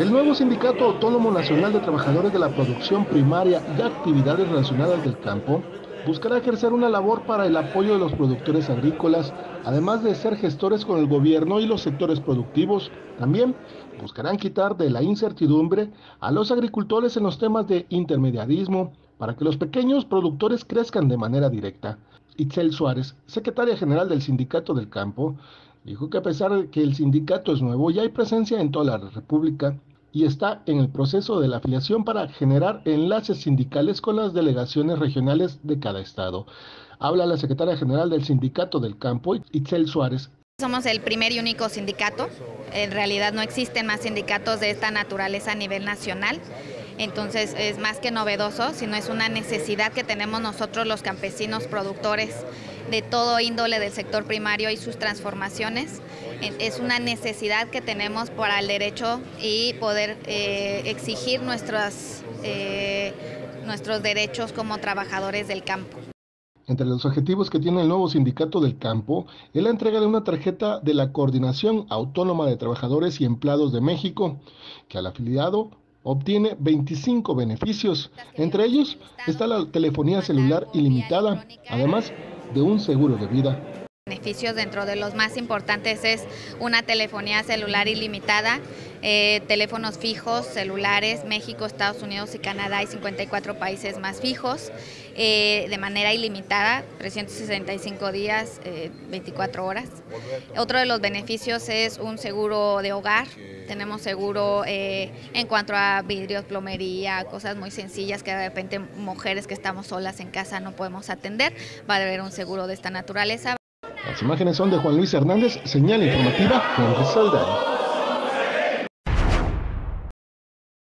El nuevo Sindicato Autónomo Nacional de Trabajadores de la Producción Primaria y Actividades Relacionadas del Campo buscará ejercer una labor para el apoyo de los productores agrícolas, además de ser gestores con el gobierno y los sectores productivos. También buscarán quitar de la incertidumbre a los agricultores en los temas de intermediarismo para que los pequeños productores crezcan de manera directa. Itzel Suárez, secretaria general del Sindicato del Campo, dijo que a pesar de que el sindicato es nuevo, ya hay presencia en toda la República y está en el proceso de la afiliación para generar enlaces sindicales con las delegaciones regionales de cada estado. Habla la secretaria general del Sindicato del Campo, Itzel Suárez. Somos el primer y único sindicato. En realidad no existen más sindicatos de esta naturaleza a nivel nacional. Entonces es más que novedoso, sino es una necesidad que tenemos nosotros los campesinos productores de todo índole del sector primario y sus transformaciones. Es una necesidad que tenemos para el derecho y poder eh, exigir nuestros, eh, nuestros derechos como trabajadores del campo. Entre los objetivos que tiene el nuevo sindicato del campo es la entrega de una tarjeta de la Coordinación Autónoma de Trabajadores y Empleados de México, que al afiliado obtiene 25 beneficios. Entre ellos está la telefonía celular ilimitada, además de un seguro de vida. Beneficios dentro de los más importantes es una telefonía celular ilimitada, eh, teléfonos fijos, celulares, México, Estados Unidos y Canadá y 54 países más fijos, eh, de manera ilimitada, 365 días, 24 eh, horas. Otro de los beneficios es un seguro de hogar, tenemos seguro en cuanto a vidrios, plomería, cosas muy sencillas que de repente mujeres que estamos solas en casa no podemos atender, va a haber un seguro de esta naturaleza. Las imágenes son de Juan Luis Hernández, señal informativa.